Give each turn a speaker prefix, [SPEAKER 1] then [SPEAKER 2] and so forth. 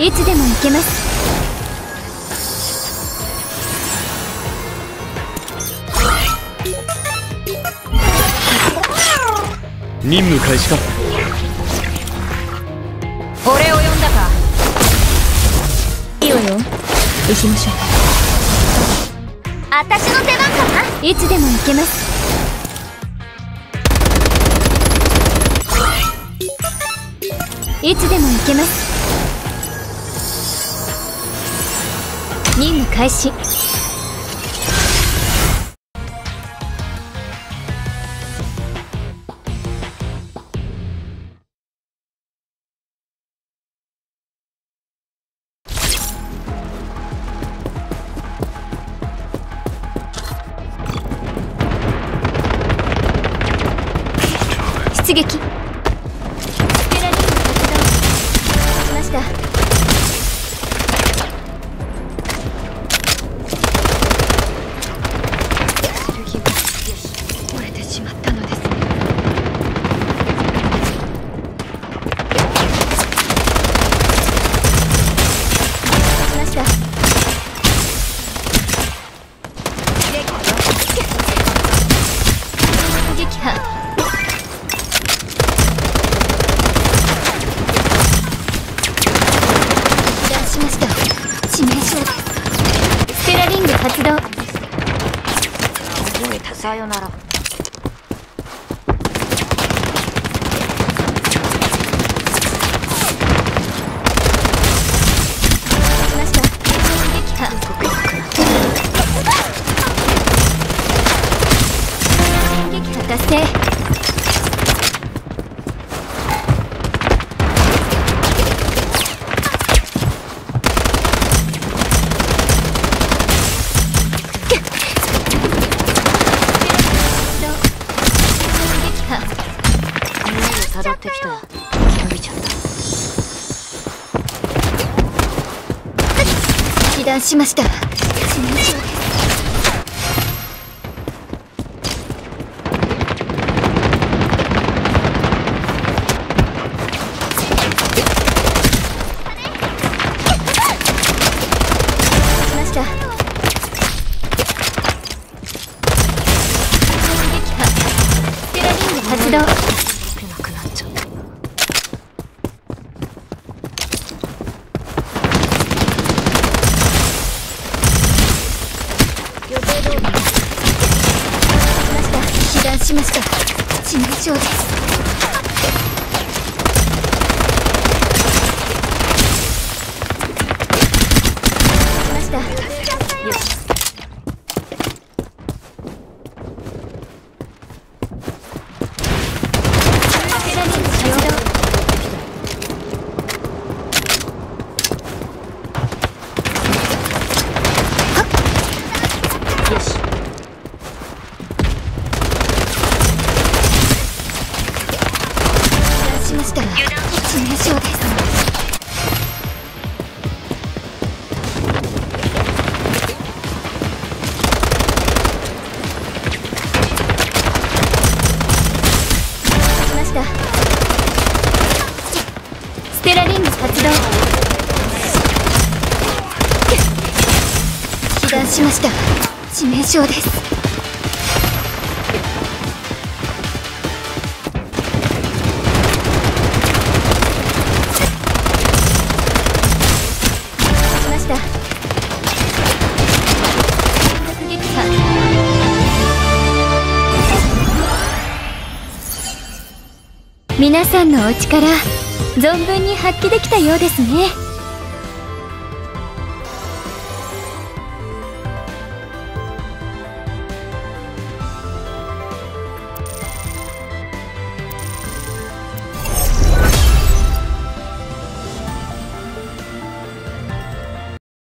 [SPEAKER 1] いつでも行けます。
[SPEAKER 2] 任務開始か。
[SPEAKER 1] 俺を呼んだか。いいわよ。行きましょう。私の出番かな？いつでも行けます。いつでも行けます任務開始。出撃。
[SPEAKER 3] さよなら。ってきた伸びちゃった。
[SPEAKER 1] 被弾しました。致命傷です発動
[SPEAKER 3] 動けなくなっちゃった予定通り
[SPEAKER 1] しました被弾しました致命傷です。被弾しました。致命傷です。皆さんのお力存分に発揮できたようですね。